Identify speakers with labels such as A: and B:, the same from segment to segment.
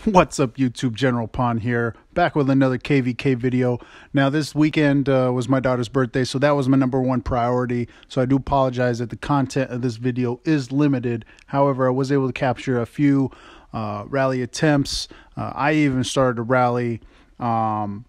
A: What's up, YouTube? General Pawn here, back with another KVK video. Now, this weekend uh, was my daughter's birthday, so that was my number one priority. So I do apologize that the content of this video is limited. However, I was able to capture a few uh, rally attempts. Uh, I even started a rally. Um,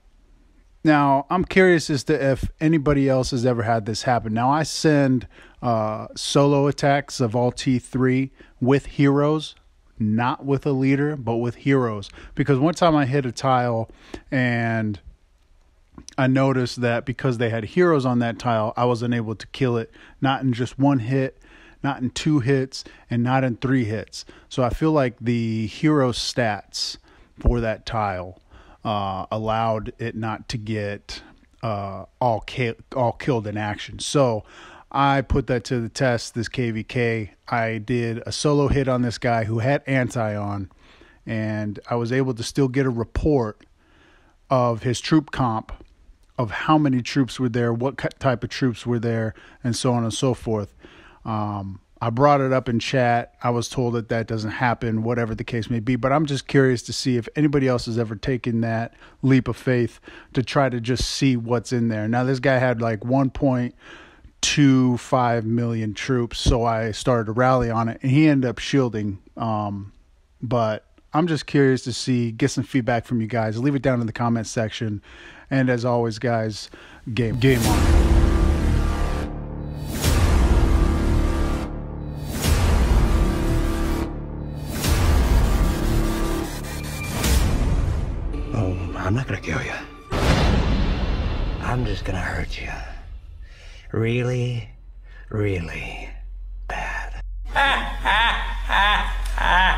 A: now, I'm curious as to if anybody else has ever had this happen. Now, I send uh, solo attacks of all T3 with heroes not with a leader, but with heroes. Because one time I hit a tile and I noticed that because they had heroes on that tile, I wasn't able to kill it, not in just one hit, not in two hits, and not in three hits. So I feel like the hero stats for that tile uh, allowed it not to get uh, all ki- all killed in action. So I put that to the test. This KVK, I did a solo hit on this guy who had anti on, and I was able to still get a report of his troop comp, of how many troops were there, what type of troops were there, and so on and so forth. Um, I brought it up in chat. I was told that that doesn't happen, whatever the case may be. But I'm just curious to see if anybody else has ever taken that leap of faith to try to just see what's in there. Now, this guy had like one point. Two five million troops. So I started to rally on it, and he ended up shielding. Um, but I'm just curious to see, get some feedback from you guys. Leave it down in the comments section. And as always, guys, game game on.
B: Oh, I'm not gonna kill you. I'm just gonna hurt you really, really bad.